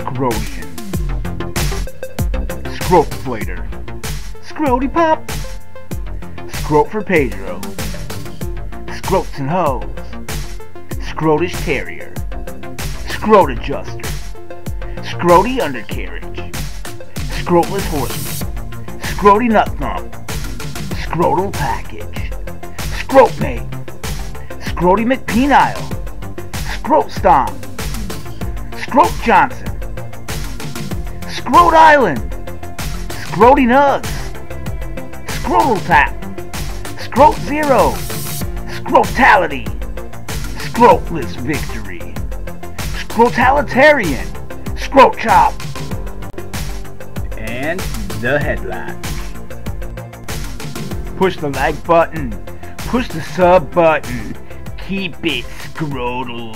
Scrotion. Scrotflater. Scroty Pop. Scrote for Pedro. Scrotes and Hoes. Scrotish Terrier. Scrote Adjuster. Scrody Undercarriage. Scroteless Horseman. Scrody Nut Thump. Scrotal Package. Scrote Mate. Scrody McPenile. Scrote Stomp. Scrote Johnson. Scrote Island. Scrody Nugs. Scrotal Tap. Scrote Zero. Scrotality. Scroteless Victory. Scrotalitarian. Scrote Chop. And the headline. Push the like button. Push the sub button. Keep it scrotal.